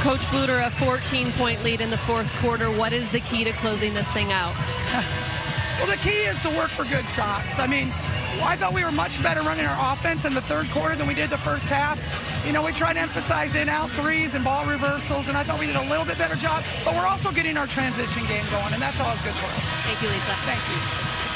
Coach Bluder, a 14-point lead in the fourth quarter. What is the key to closing this thing out? Well, the key is to work for good shots. I mean, I thought we were much better running our offense in the third quarter than we did the first half. You know, we tried to emphasize in out threes and ball reversals, and I thought we did a little bit better job. But we're also getting our transition game going, and that's always good for us. Thank you, Lisa. Thank you.